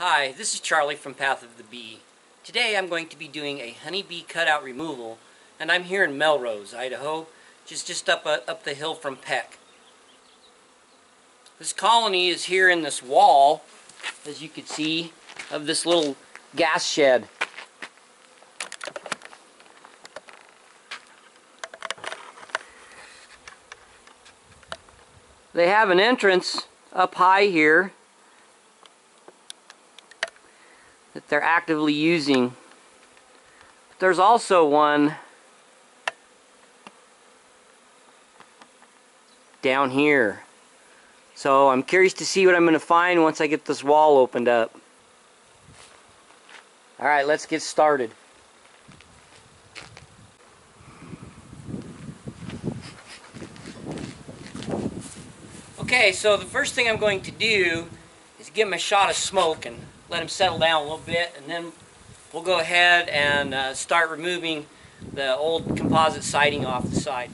Hi, this is Charlie from Path of the Bee. Today I'm going to be doing a honeybee cutout removal and I'm here in Melrose, Idaho, just, just up, uh, up the hill from Peck. This colony is here in this wall, as you can see, of this little gas shed. They have an entrance up high here that they're actively using. But there's also one down here. So I'm curious to see what I'm going to find once I get this wall opened up. Alright, let's get started. Okay, so the first thing I'm going to do is give him a shot of smoke and let him settle down a little bit and then we'll go ahead and uh, start removing the old composite siding off the side.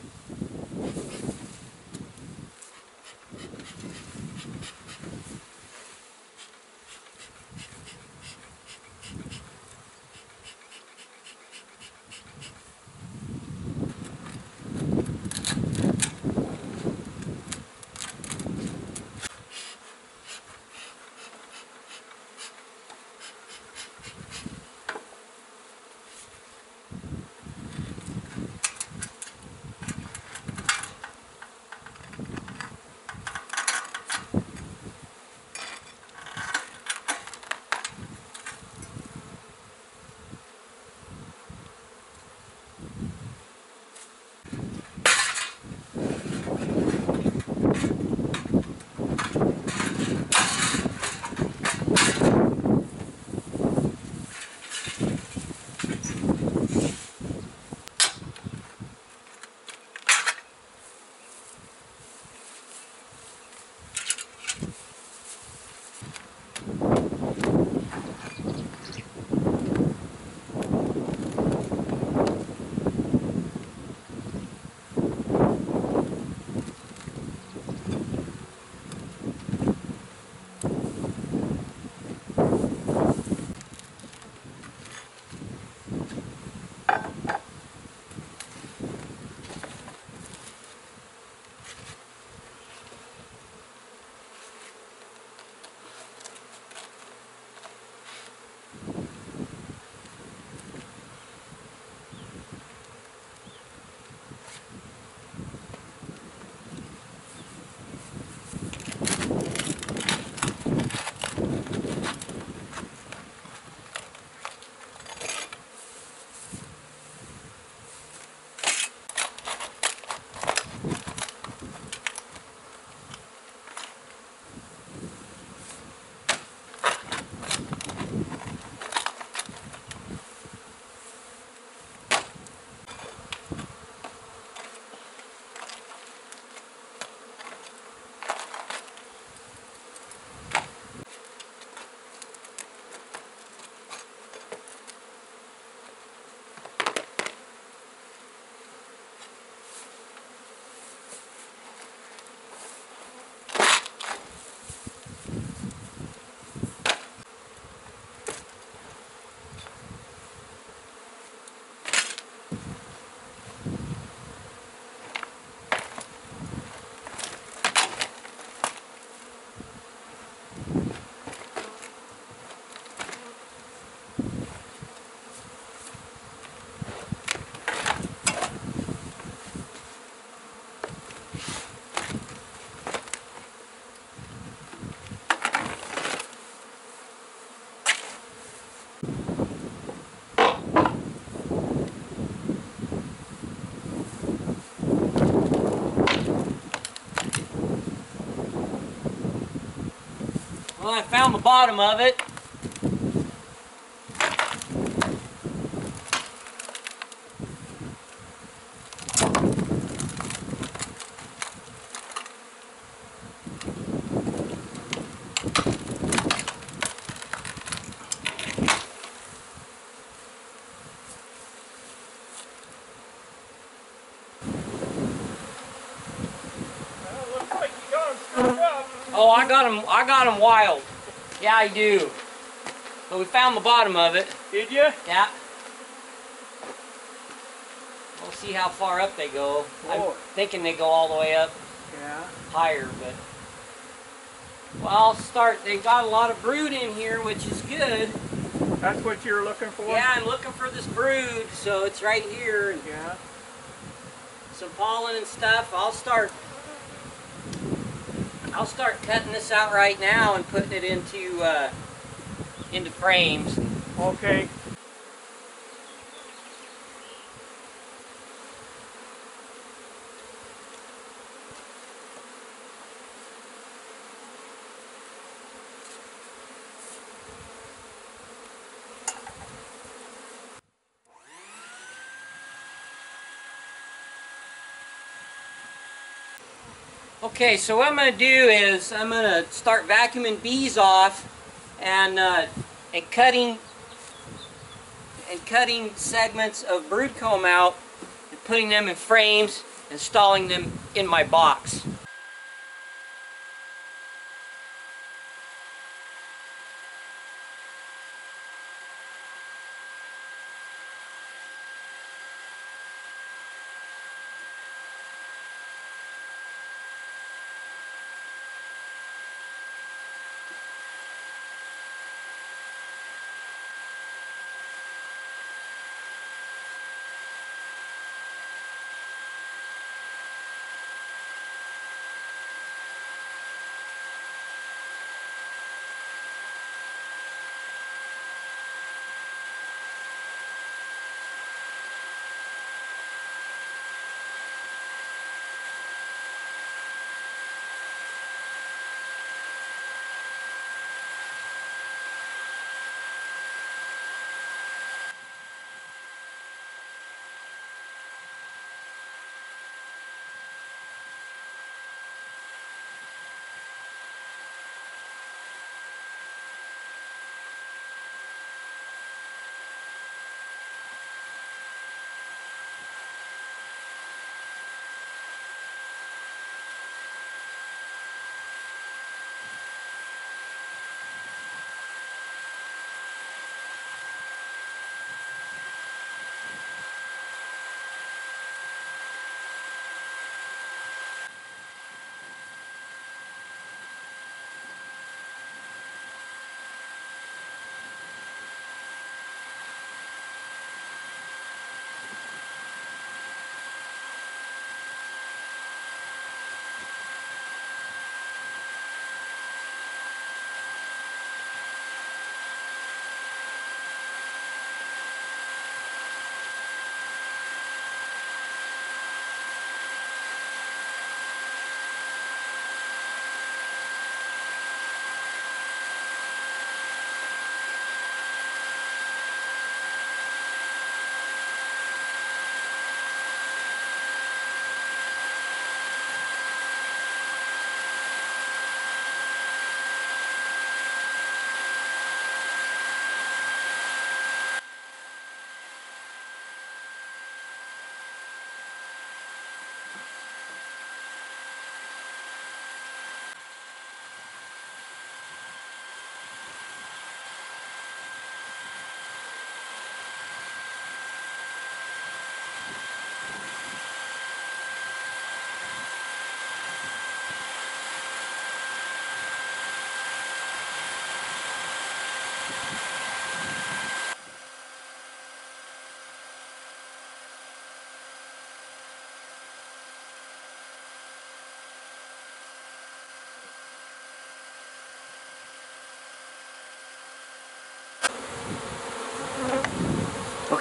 Well, I found the bottom of it. Oh, I got them. I got them wild. Yeah, I do. But we found the bottom of it. Did you? Yeah. We'll see how far up they go. I'm thinking they go all the way up Yeah. higher, but well, I'll start. They got a lot of brood in here, which is good. That's what you're looking for? Yeah, I'm looking for this brood, so it's right here, and Yeah. some pollen and stuff. I'll start. I'll start cutting this out right now and putting it into uh, into frames. Okay. Okay, so what I'm going to do is I'm going to start vacuuming bees off and uh, and cutting and cutting segments of brood comb out and putting them in frames, and installing them in my box.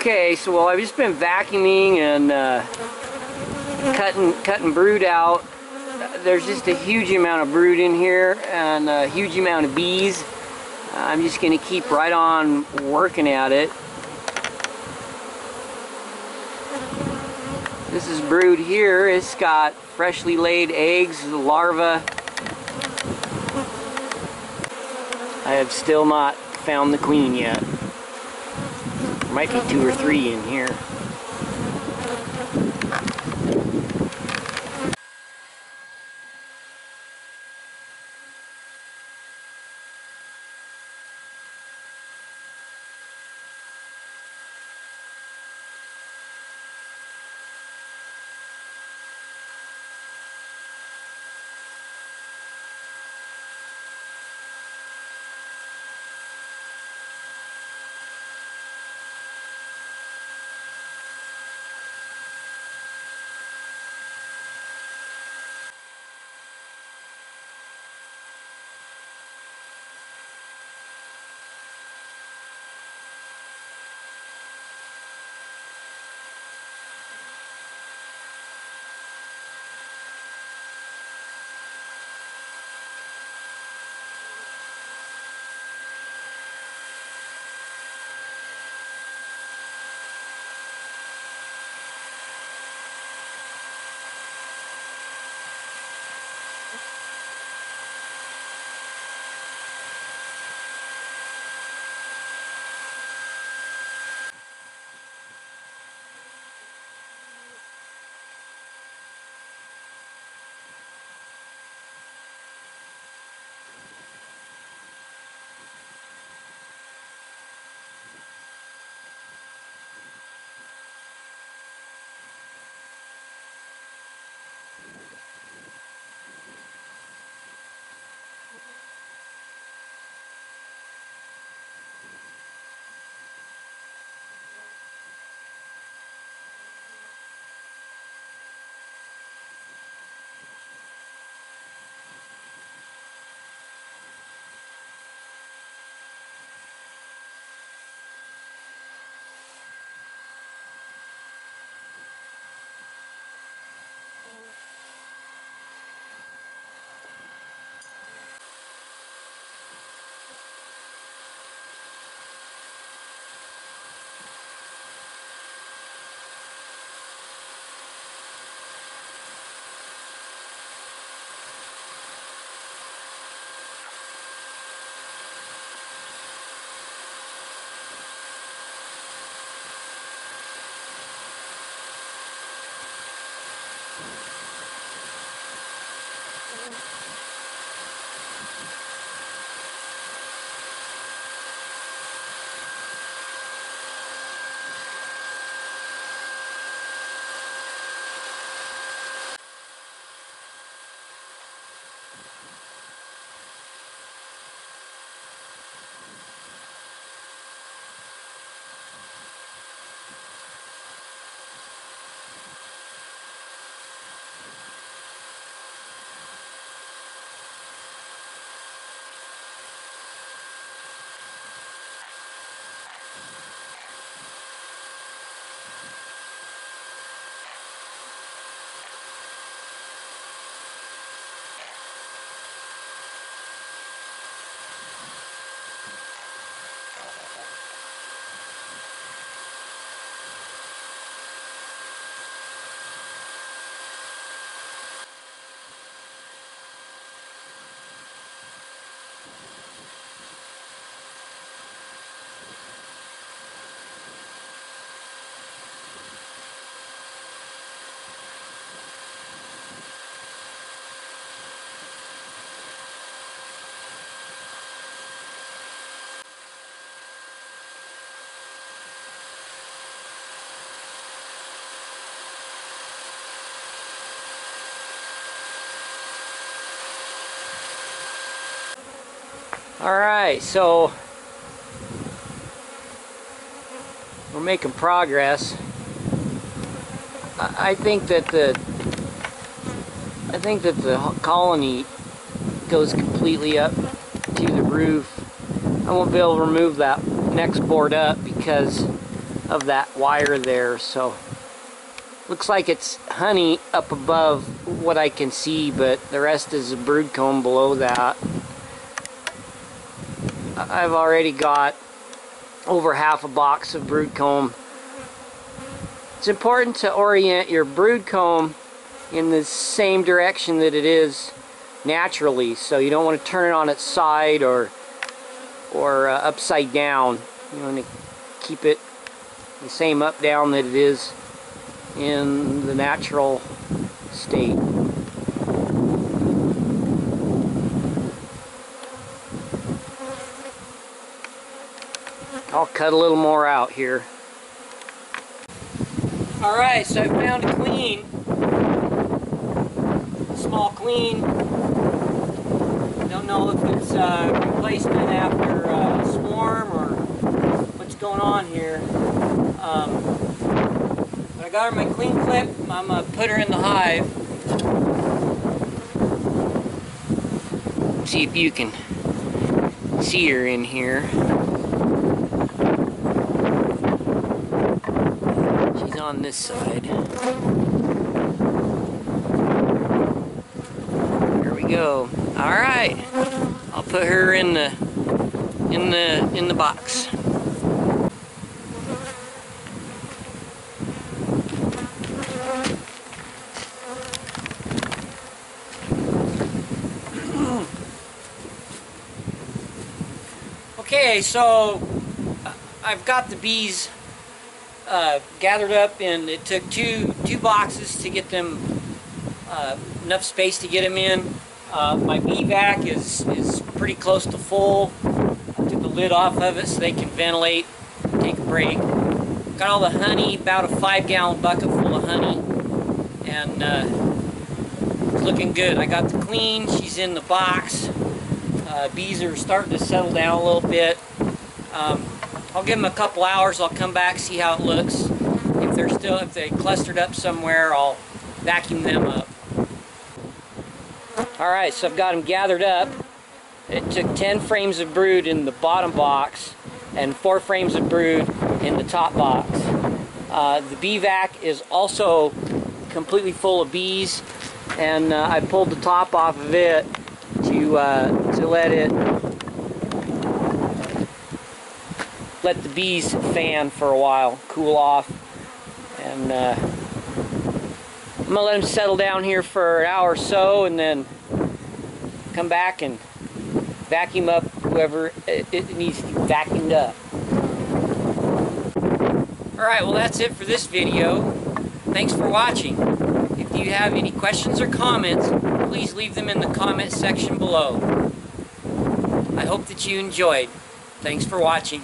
Okay, so well, I've just been vacuuming and uh, cutting cutting brood out. There's just a huge amount of brood in here and a huge amount of bees. I'm just going to keep right on working at it. This is brood here. It's got freshly laid eggs, larvae. I have still not found the queen yet. Might be two or three in here. All right, so we're making progress. I I think that the I think that the colony goes completely up to the roof. I won't be able to remove that next board up because of that wire there. So looks like it's honey up above what I can see, but the rest is a brood comb below that. I've already got over half a box of brood comb. It's important to orient your brood comb in the same direction that it is naturally, so you don't want to turn it on its side or or uh, upside down. You want to keep it the same up down that it is in the natural state. Cut a little more out here. Alright, so I found a queen. Small queen. Don't know if it's uh, replacement after uh, swarm or what's going on here. Um, but I got her my queen clip. I'm to put her in the hive. See if you can see her in here. She's on this side. There we go. All right. I'll put her in the in the in the box. Okay, so uh, I've got the bees uh, gathered up, and it took two two boxes to get them uh, enough space to get them in. Uh, my bee vac is is pretty close to full. I took the lid off of it so they can ventilate, take a break. Got all the honey, about a five gallon bucket full of honey, and uh, it's looking good. I got the queen; she's in the box. Uh, bees are starting to settle down a little bit. Um, I'll give them a couple hours. I'll come back, see how it looks. If they're still, if they clustered up somewhere, I'll vacuum them up. All right, so I've got them gathered up. It took 10 frames of brood in the bottom box and four frames of brood in the top box. Uh, the bee vac is also completely full of bees, and uh, I pulled the top off of it to uh, to let it let the bees fan for a while, cool off, and uh, I'm gonna let them settle down here for an hour or so, and then come back and vacuum up whoever it, it needs to be vacuumed up. All right, well that's it for this video. Thanks for watching. If you have any questions or comments, please leave them in the comment section below. I hope that you enjoyed. Thanks for watching.